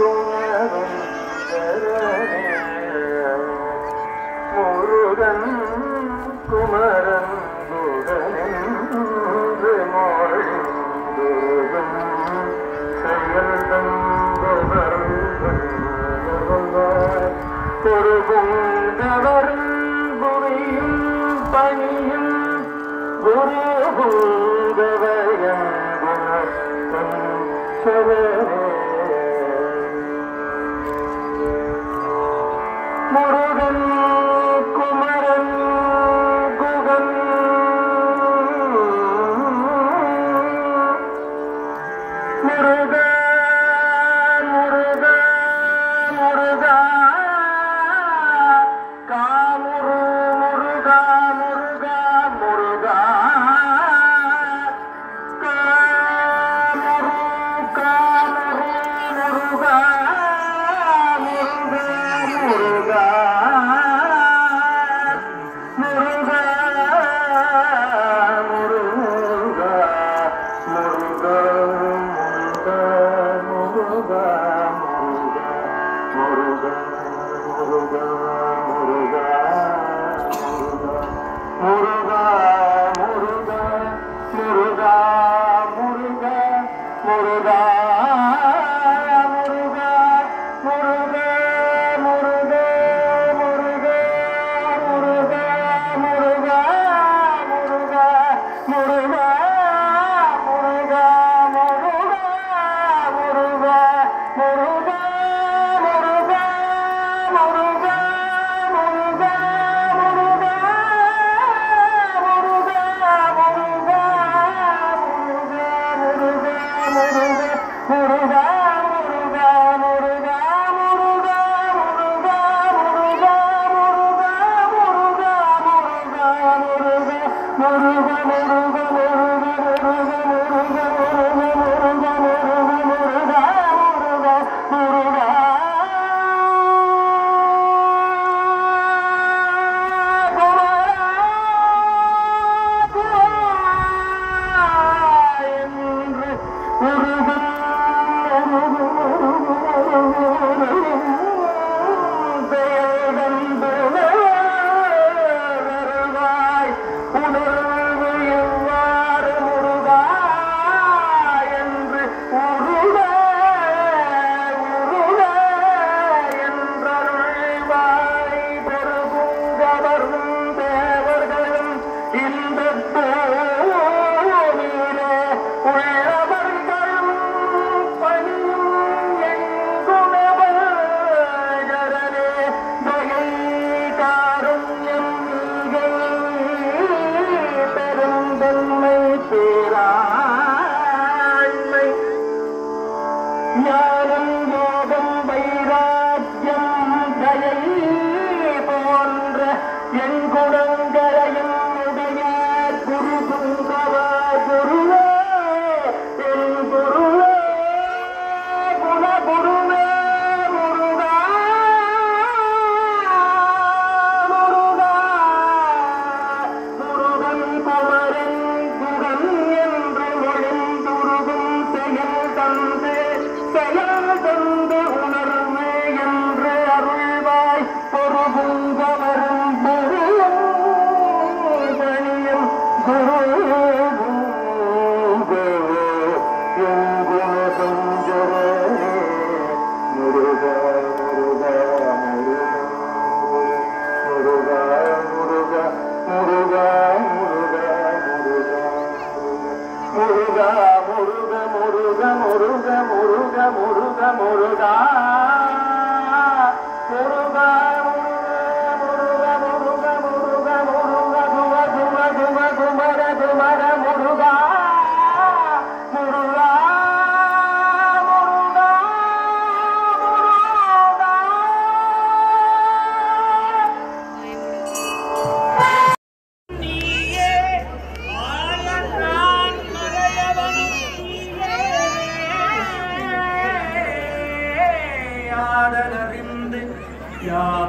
Oh, Murugan Muruga. Muruga Muruga Muruga Muruga Muruga Muruga Muruga Yeah.